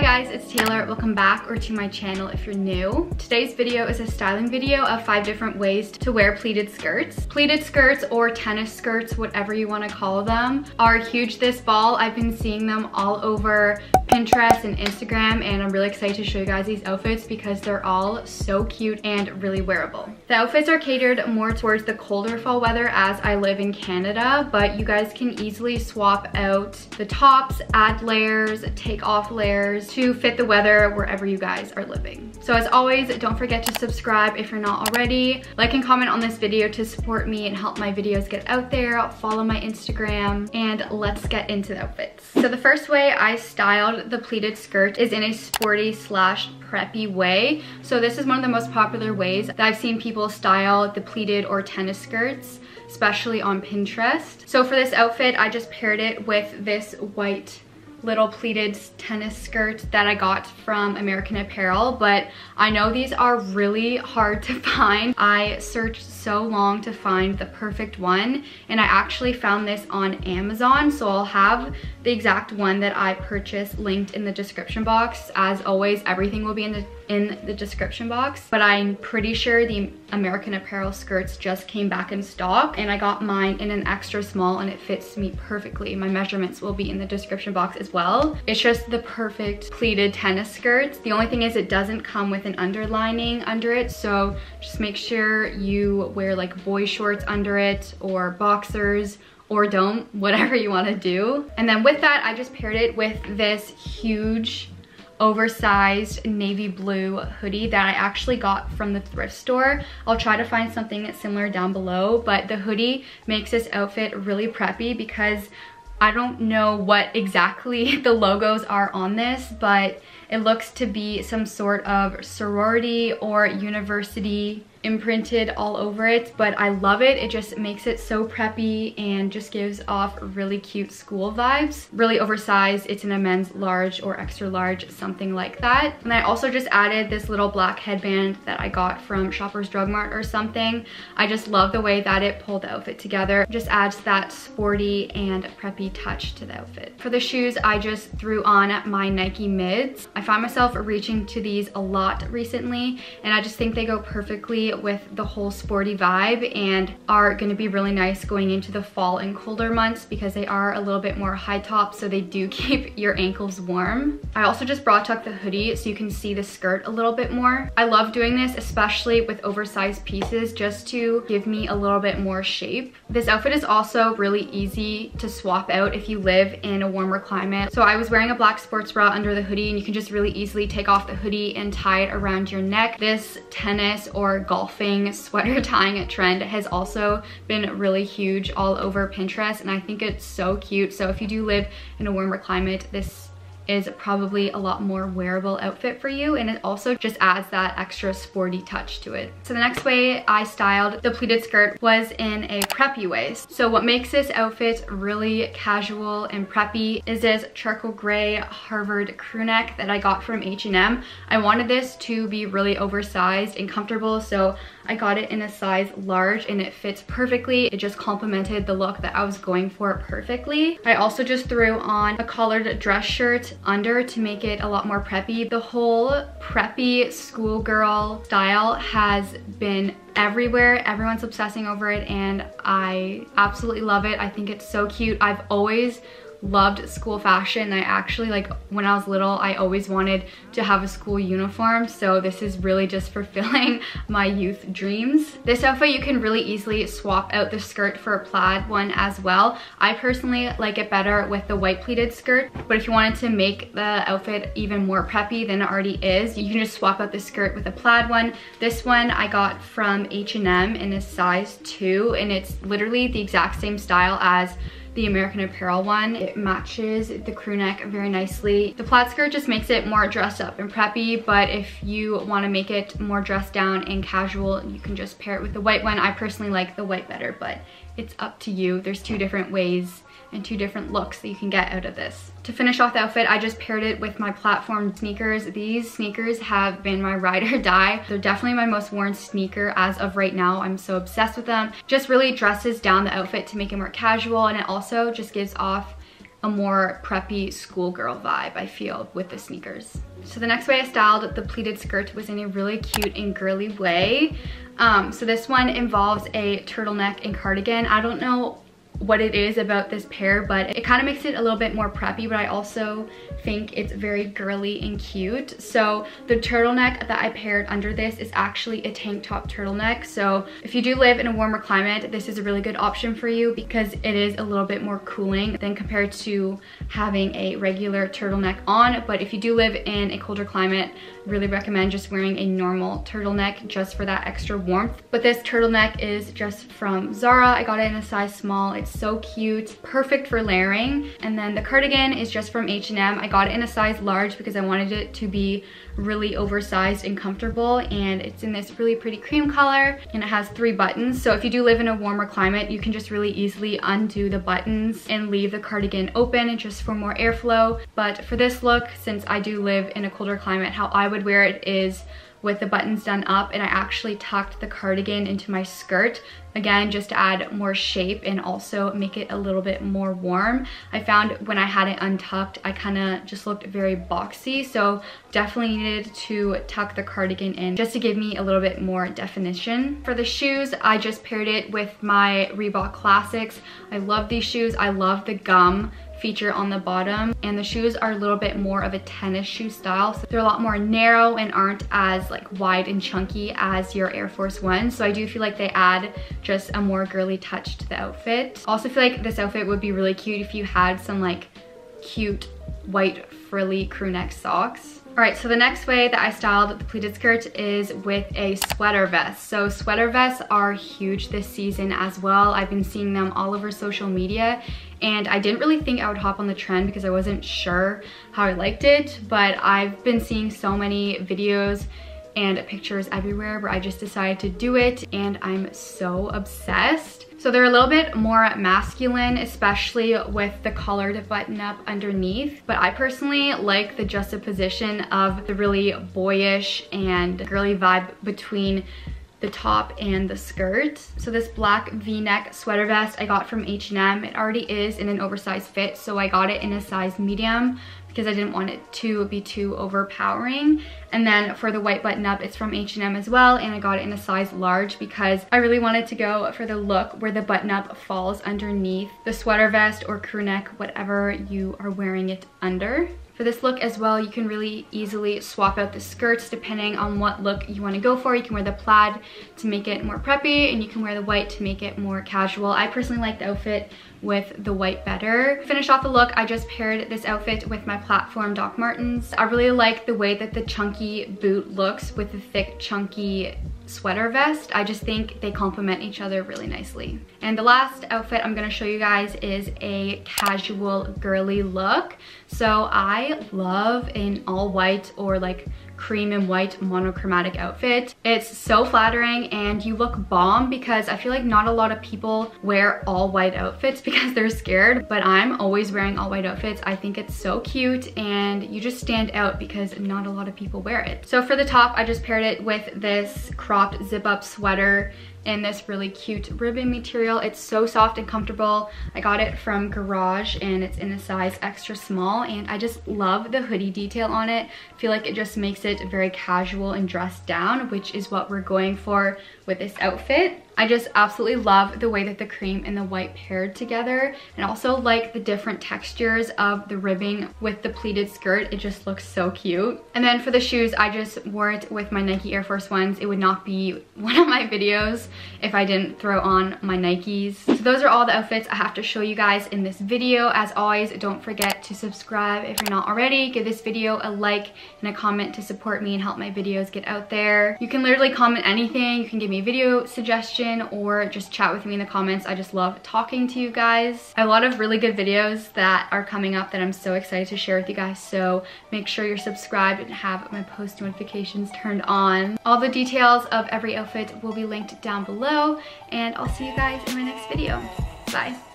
Hi guys, it's Taylor. Welcome back or to my channel if you're new. Today's video is a styling video of five different ways to wear pleated skirts. Pleated skirts or tennis skirts, whatever you want to call them, are huge this fall. I've been seeing them all over Pinterest and Instagram and I'm really excited to show you guys these outfits because they're all so cute and really wearable. The outfits are catered more towards the colder fall weather as I live in Canada, but you guys can easily swap out the tops, add layers, take off layers, to fit the weather wherever you guys are living. So as always, don't forget to subscribe if you're not already. Like and comment on this video to support me and help my videos get out there. Follow my Instagram and let's get into the outfits. So the first way I styled the pleated skirt is in a sporty slash preppy way. So this is one of the most popular ways that I've seen people style the pleated or tennis skirts especially on Pinterest. So for this outfit, I just paired it with this white little pleated tennis skirt that I got from American Apparel, but I know these are really hard to find. I searched so long to find the perfect one, and I actually found this on Amazon, so I'll have the exact one that I purchased linked in the description box. As always, everything will be in the in the description box, but I'm pretty sure the American Apparel skirts just came back in stock and I got mine in an extra small and it fits me perfectly. My measurements will be in the description box as well. It's just the perfect pleated tennis skirts. The only thing is it doesn't come with an underlining under it, so just make sure you wear like boy shorts under it or boxers or don't, whatever you wanna do. And then with that, I just paired it with this huge oversized navy blue hoodie that I actually got from the thrift store. I'll try to find something similar down below, but the hoodie makes this outfit really preppy because I don't know what exactly the logos are on this, but it looks to be some sort of sorority or university imprinted all over it, but I love it. It just makes it so preppy and just gives off really cute school vibes. Really oversized. It's in a men's large or extra large, something like that. And I also just added this little black headband that I got from Shoppers Drug Mart or something. I just love the way that it pulled the outfit together. Just adds that sporty and preppy touch to the outfit. For the shoes, I just threw on my Nike mids. I find myself reaching to these a lot recently, and I just think they go perfectly with the whole sporty vibe and are gonna be really nice going into the fall and colder months because they are a little bit more high top so they do keep your ankles warm. I also just bra tucked the hoodie so you can see the skirt a little bit more. I love doing this especially with oversized pieces just to give me a little bit more shape. This outfit is also really easy to swap out if you live in a warmer climate. So I was wearing a black sports bra under the hoodie and you can just really easily take off the hoodie and tie it around your neck. This tennis or golf golfing sweater tying trend has also been really huge all over Pinterest and I think it's so cute. So if you do live in a warmer climate, this is probably a lot more wearable outfit for you and it also just adds that extra sporty touch to it. So the next way I styled the pleated skirt was in a preppy way. So what makes this outfit really casual and preppy is this charcoal gray Harvard crew neck that I got from H&M. I wanted this to be really oversized and comfortable so I got it in a size large and it fits perfectly. It just complemented the look that I was going for perfectly. I also just threw on a collared dress shirt under to make it a lot more preppy. The whole preppy schoolgirl style has been everywhere. Everyone's obsessing over it and I absolutely love it. I think it's so cute. I've always loved school fashion. I actually like when I was little, I always wanted to have a school uniform. So this is really just fulfilling my youth dreams. This outfit, you can really easily swap out the skirt for a plaid one as well. I personally like it better with the white pleated skirt, but if you wanted to make the outfit even more preppy than it already is, you can just swap out the skirt with a plaid one. This one I got from H&M in a size two, and it's literally the exact same style as the American Apparel one. It matches the crew neck very nicely. The plaid skirt just makes it more dressed up and preppy, but if you want to make it more dressed down and casual, you can just pair it with the white one. I personally like the white better, but it's up to you. There's two different ways and two different looks that you can get out of this. To finish off the outfit, I just paired it with my platform sneakers. These sneakers have been my ride or die. They're definitely my most worn sneaker as of right now. I'm so obsessed with them. Just really dresses down the outfit to make it more casual and it also just gives off a more preppy schoolgirl vibe, I feel, with the sneakers. So the next way I styled the pleated skirt was in a really cute and girly way. Um, so this one involves a turtleneck and cardigan. I don't know what it is about this pair, but it kind of makes it a little bit more preppy, but I also think it's very girly and cute. So the turtleneck that I paired under this is actually a tank top turtleneck. So if you do live in a warmer climate, this is a really good option for you because it is a little bit more cooling than compared to having a regular turtleneck on. But if you do live in a colder climate, really recommend just wearing a normal turtleneck just for that extra warmth. But this turtleneck is just from Zara. I got it in a size small. It's so cute, perfect for layering. And then the cardigan is just from H&M. I got it in a size large because I wanted it to be really oversized and comfortable and it's in this really pretty cream color and it has three buttons so if you do live in a warmer climate you can just really easily undo the buttons and leave the cardigan open just for more airflow but for this look since I do live in a colder climate how I would wear it is with the buttons done up and I actually tucked the cardigan into my skirt. Again just to add more shape and also make it a little bit more warm. I found when I had it untucked I kind of just looked very boxy so definitely needed to tuck the cardigan in just to give me a little bit more definition. For the shoes I just paired it with my Reebok Classics. I love these shoes. I love the gum feature on the bottom. And the shoes are a little bit more of a tennis shoe style. So they're a lot more narrow and aren't as like wide and chunky as your Air Force One. So I do feel like they add just a more girly touch to the outfit. Also feel like this outfit would be really cute if you had some like cute white frilly crew neck socks. All right, so the next way that I styled the pleated skirt is with a sweater vest. So sweater vests are huge this season as well. I've been seeing them all over social media and I didn't really think I would hop on the trend because I wasn't sure how I liked it, but I've been seeing so many videos and pictures everywhere where I just decided to do it and I'm so obsessed. So they're a little bit more masculine, especially with the collared button up underneath. But I personally like the juxtaposition of the really boyish and girly vibe between the top and the skirt. So this black v-neck sweater vest I got from H&M. It already is in an oversized fit, so I got it in a size medium because I didn't want it to be too overpowering. And then for the white button up, it's from H&M as well, and I got it in a size large because I really wanted to go for the look where the button up falls underneath the sweater vest or crew neck, whatever you are wearing it under. For this look as well, you can really easily swap out the skirts depending on what look you want to go for. You can wear the plaid to make it more preppy and you can wear the white to make it more casual. I personally like the outfit with the white better. finish off the look, I just paired this outfit with my platform Doc Martens. I really like the way that the chunky boot looks with the thick chunky sweater vest. I just think they complement each other really nicely. And the last outfit I'm gonna show you guys is a casual girly look. So I love an all white or like cream and white monochromatic outfit. It's so flattering and you look bomb because I feel like not a lot of people wear all white outfits because they're scared, but I'm always wearing all white outfits. I think it's so cute and you just stand out because not a lot of people wear it. So for the top, I just paired it with this cropped zip up sweater in this really cute ribbon material. It's so soft and comfortable. I got it from Garage and it's in a size extra small and I just love the hoodie detail on it. I feel like it just makes it very casual and dressed down, which is what we're going for with this outfit. I just absolutely love the way that the cream and the white paired together and also like the different textures of the ribbing with the pleated skirt. It just looks so cute. And then for the shoes, I just wore it with my Nike Air Force Ones. It would not be one of my videos if I didn't throw on my Nikes. So those are all the outfits I have to show you guys in this video. As always, don't forget to subscribe if you're not already. Give this video a like and a comment to support me and help my videos get out there. You can literally comment anything. You can give me video suggestion or just chat with me in the comments. I just love talking to you guys. A lot of really good videos that are coming up that I'm so excited to share with you guys. So make sure you're subscribed and have my post notifications turned on. All the details of every outfit will be linked down below and I'll see you guys in my next video. Bye.